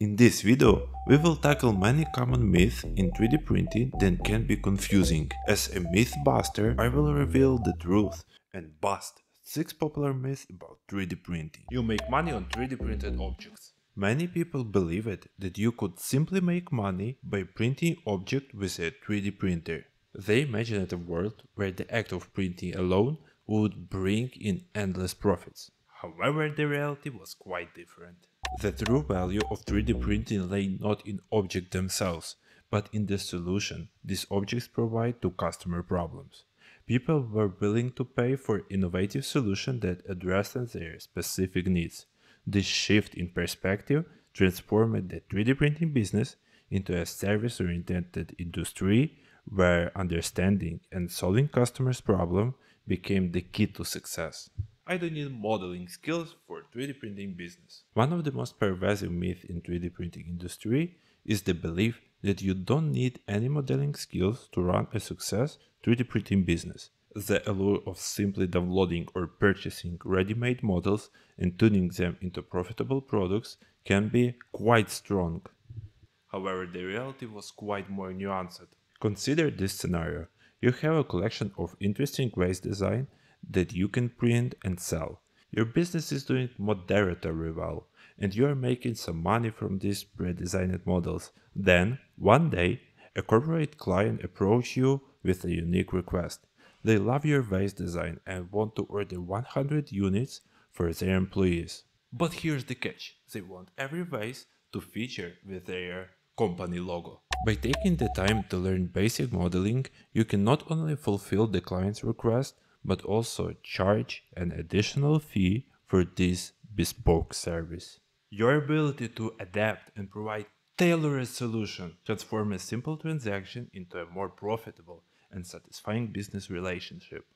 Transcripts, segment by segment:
In this video, we will tackle many common myths in 3D printing that can be confusing. As a myth buster, I will reveal the truth and bust 6 popular myths about 3D printing. You make money on 3D printed objects. Many people believe it that you could simply make money by printing objects with a 3D printer. They imagine a world where the act of printing alone would bring in endless profits. However, the reality was quite different. The true value of 3D printing lay not in objects themselves, but in the solution these objects provide to customer problems. People were willing to pay for innovative solutions that addressed their specific needs. This shift in perspective transformed the 3D printing business into a service-oriented industry where understanding and solving customers' problems became the key to success. I don't need modeling skills for 3D printing business. One of the most pervasive myths in 3D printing industry is the belief that you don't need any modeling skills to run a success 3D printing business. The allure of simply downloading or purchasing ready-made models and tuning them into profitable products can be quite strong. However, the reality was quite more nuanced. Consider this scenario. You have a collection of interesting ways design that you can print and sell. Your business is doing moderately well, and you are making some money from these pre-designed models. Then, one day, a corporate client approaches you with a unique request. They love your vase design and want to order 100 units for their employees. But here's the catch, they want every vase to feature with their company logo. By taking the time to learn basic modeling, you can not only fulfill the client's request, but also charge an additional fee for this bespoke service. Your ability to adapt and provide tailored solution transform a simple transaction into a more profitable and satisfying business relationship.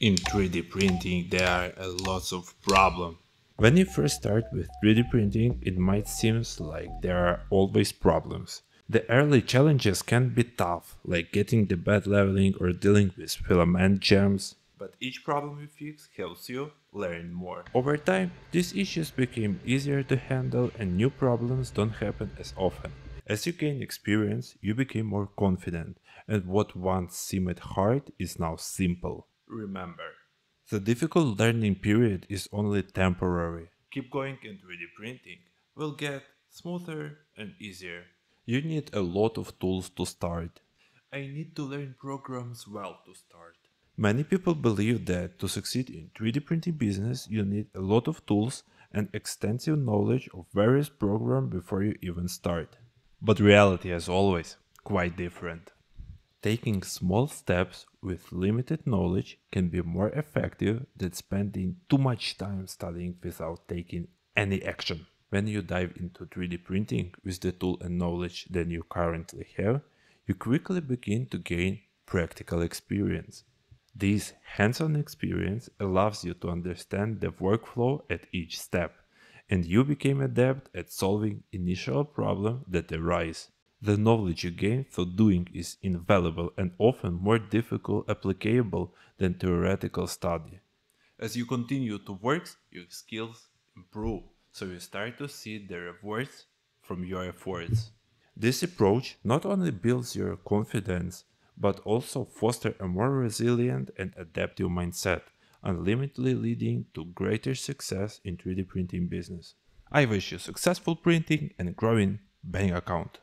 In 3D printing, there are a lot of problems. When you first start with 3D printing, it might seem like there are always problems. The early challenges can be tough, like getting the bed leveling or dealing with filament jams, but each problem you fix helps you learn more. Over time, these issues became easier to handle and new problems don't happen as often. As you gain experience, you became more confident, and what once seemed hard is now simple. Remember, the difficult learning period is only temporary. Keep going and 3D printing will get smoother and easier. You need a lot of tools to start. I need to learn programs well to start. Many people believe that to succeed in 3D printing business, you need a lot of tools and extensive knowledge of various programs before you even start. But reality is always quite different. Taking small steps with limited knowledge can be more effective than spending too much time studying without taking any action. When you dive into 3D printing with the tool and knowledge that you currently have, you quickly begin to gain practical experience. This hands-on experience allows you to understand the workflow at each step, and you became adept at solving initial problems that arise. The knowledge you gain through doing is invaluable and often more difficult applicable than theoretical study. As you continue to work, your skills improve, so you start to see the rewards from your efforts. This approach not only builds your confidence, but also foster a more resilient and adaptive mindset, unlimitedly leading to greater success in 3D printing business. I wish you successful printing and growing bank account.